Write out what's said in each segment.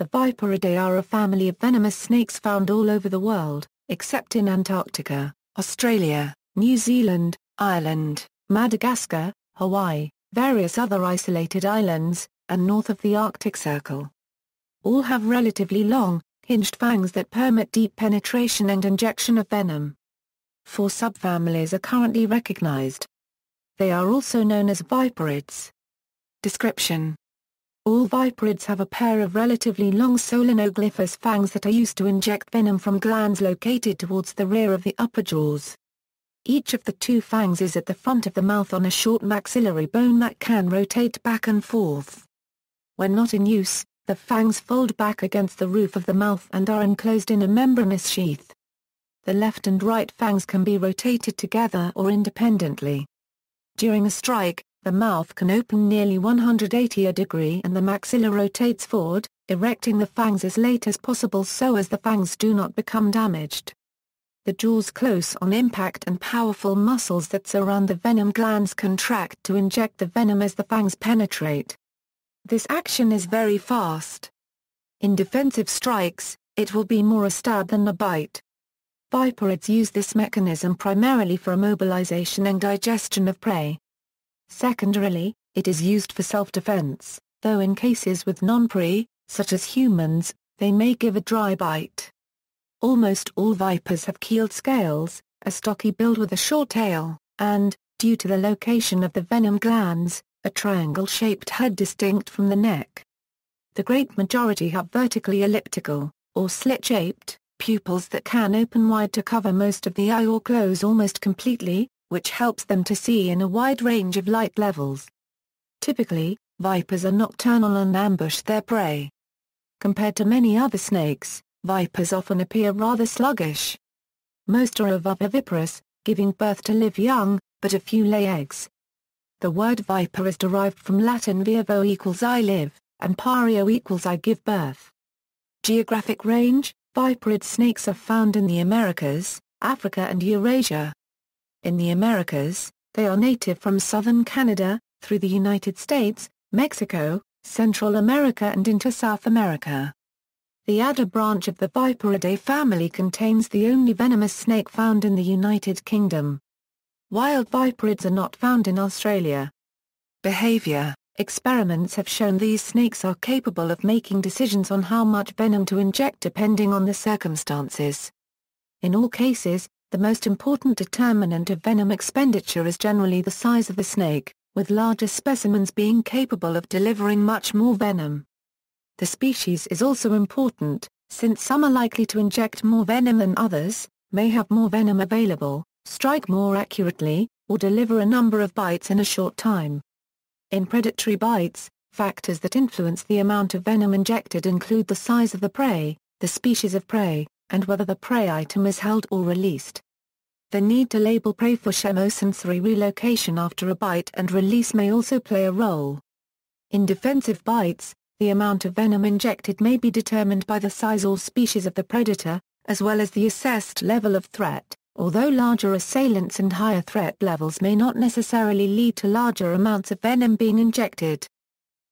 The Viperidae are a family of venomous snakes found all over the world, except in Antarctica, Australia, New Zealand, Ireland, Madagascar, Hawaii, various other isolated islands, and north of the Arctic Circle. All have relatively long, hinged fangs that permit deep penetration and injection of venom. Four subfamilies are currently recognized. They are also known as viperids. Description All viperids have a pair of relatively long solenoglyphous fangs that are used to inject venom from glands located towards the rear of the upper jaws. Each of the two fangs is at the front of the mouth on a short maxillary bone that can rotate back and forth. When not in use, the fangs fold back against the roof of the mouth and are enclosed in a membranous sheath. The left and right fangs can be rotated together or independently. During a strike, the mouth can open nearly 180 a degree and the maxilla rotates forward, erecting the fangs as late as possible so as the fangs do not become damaged. The jaws close on impact and powerful muscles that surround the venom glands contract to inject the venom as the fangs penetrate. This action is very fast. In defensive strikes, it will be more a stab than a bite. Viperids use this mechanism primarily for immobilization and digestion of prey. Secondarily, it is used for self-defense, though in cases with non-prey, such as humans, they may give a dry bite. Almost all vipers have keeled scales, a stocky build with a short tail, and, due to the location of the venom glands, a triangle-shaped head distinct from the neck. The great majority have vertically elliptical, or slit-shaped, pupils that can open wide to cover most of the eye or close almost completely, which helps them to see in a wide range of light levels. Typically, vipers are nocturnal and ambush their prey. Compared to many other snakes, vipers often appear rather sluggish. Most are ovoviviparous, giving birth to live young, but a few lay eggs. The word viper is derived from Latin vivo equals I live, and pario equals I give birth. Geographic range, viperid snakes are found in the Americas, Africa and Eurasia. In the Americas, they are native from southern Canada, through the United States, Mexico, Central America and into South America. The Adder branch of the Viperidae family contains the only venomous snake found in the United Kingdom. Wild viperids are not found in Australia. Behavior Experiments have shown these snakes are capable of making decisions on how much venom to inject depending on the circumstances. In all cases, the most important determinant of venom expenditure is generally the size of the snake, with larger specimens being capable of delivering much more venom. The species is also important, since some are likely to inject more venom than others, may have more venom available, strike more accurately, or deliver a number of bites in a short time. In predatory bites, factors that influence the amount of venom injected include the size of the prey, the species of prey, and whether the prey item is held or released. The need to label prey for chemosensory relocation after a bite and release may also play a role. In defensive bites, the amount of venom injected may be determined by the size or species of the predator, as well as the assessed level of threat, although larger assailants and higher threat levels may not necessarily lead to larger amounts of venom being injected.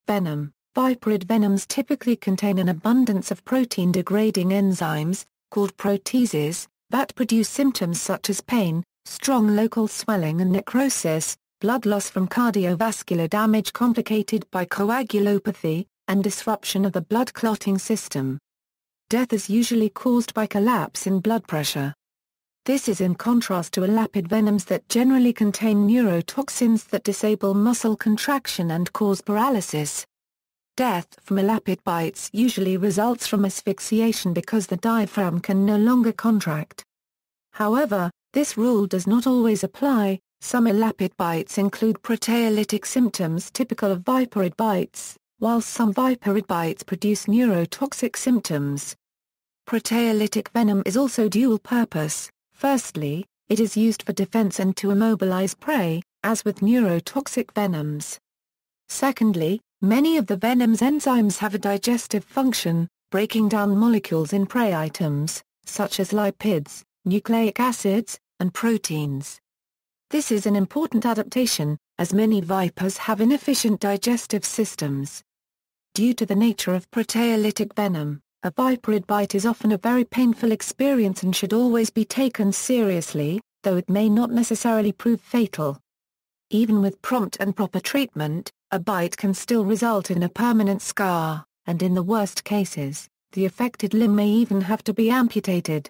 Venom Viperid venoms typically contain an abundance of protein-degrading enzymes, called proteases, that produce symptoms such as pain, strong local swelling and necrosis, blood loss from cardiovascular damage complicated by coagulopathy, and disruption of the blood clotting system. Death is usually caused by collapse in blood pressure. This is in contrast to elapid venoms that generally contain neurotoxins that disable muscle contraction and cause paralysis. Death from elapid bites usually results from asphyxiation because the diaphragm can no longer contract. However, this rule does not always apply, some elapid bites include proteolytic symptoms typical of viperid bites, while some viperid bites produce neurotoxic symptoms. Proteolytic venom is also dual-purpose, firstly, it is used for defense and to immobilize prey, as with neurotoxic venoms. Secondly, Many of the venom's enzymes have a digestive function, breaking down molecules in prey items, such as lipids, nucleic acids, and proteins. This is an important adaptation, as many vipers have inefficient digestive systems. Due to the nature of proteolytic venom, a viperid bite is often a very painful experience and should always be taken seriously, though it may not necessarily prove fatal. Even with prompt and proper treatment, a bite can still result in a permanent scar, and in the worst cases, the affected limb may even have to be amputated.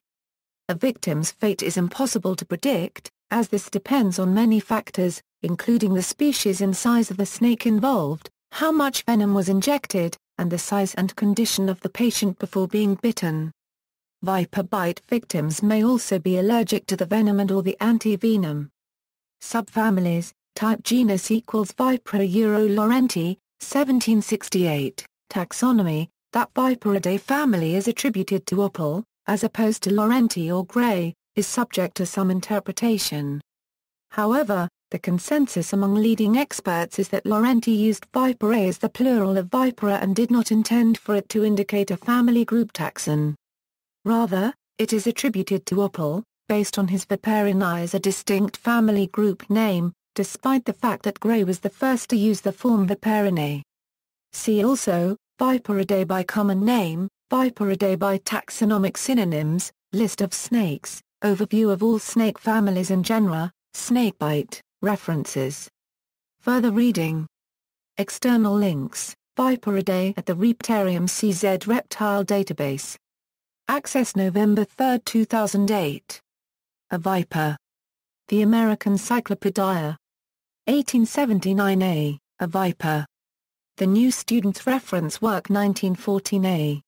A victim's fate is impossible to predict, as this depends on many factors, including the species and size of the snake involved, how much venom was injected, and the size and condition of the patient before being bitten. Viper bite victims may also be allergic to the venom and or the antivenom. Subfamilies, type genus equals Vipera Laurenti, 1768, taxonomy, that Viperidae family is attributed to Oppel, as opposed to Laurenti or Gray, is subject to some interpretation. However, the consensus among leading experts is that Laurenti used Viperae as the plural of Vipera and did not intend for it to indicate a family group taxon. Rather, it is attributed to Oppel, based on his Viperini as a distinct family group name, despite the fact that Gray was the first to use the form Viperinae. See also, Viperidae by common name, Viperidae by taxonomic synonyms, List of snakes, Overview of all snake families and genera, Snakebite, references. Further reading. External links, Viperidae at the Reptarium CZ Reptile Database. Access November 3, 2008. A Viper. The American Cyclopedia. 1879a, A Viper. The New Student's Reference Work 1914a.